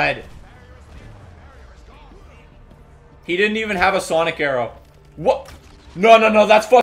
god. He didn't even have a sonic arrow. What? No, no, no, that's fucking-